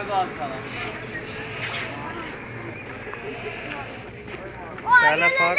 Gel fark.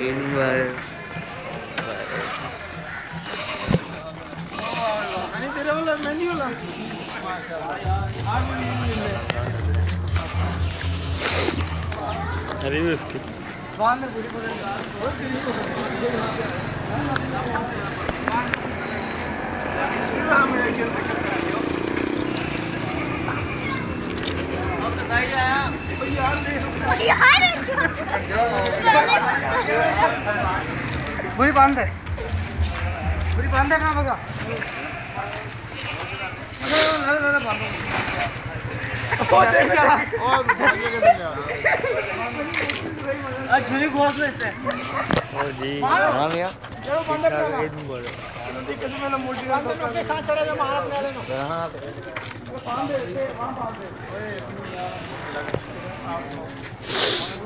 جی کیا حال ہے؟ عید مبارک تیرے باندھ پوری باندھ ہے اپنا بگا جھولی گھوس لیتے ہیں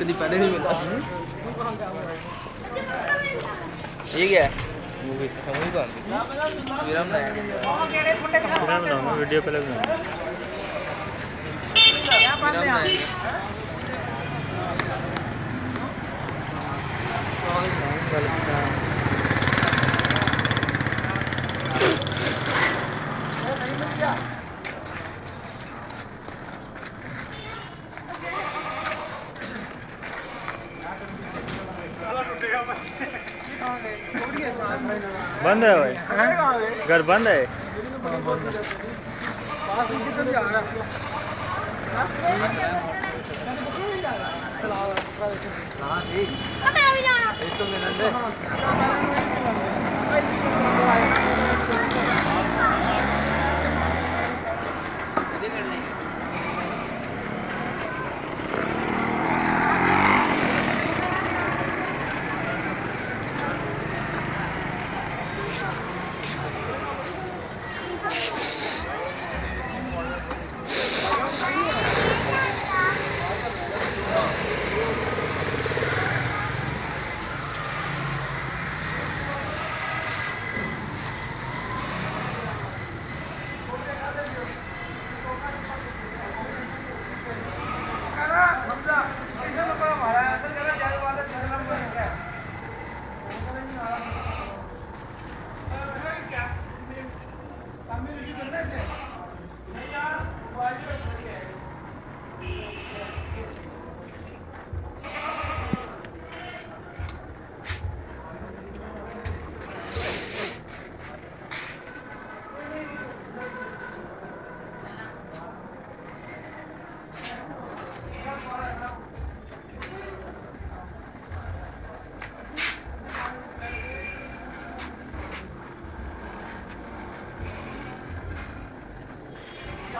کدی پہلے نہیں ملا یہ کیا ہے مووی سمجھ کون بند ہے بھائی۔ گھر بند ہے۔ کدی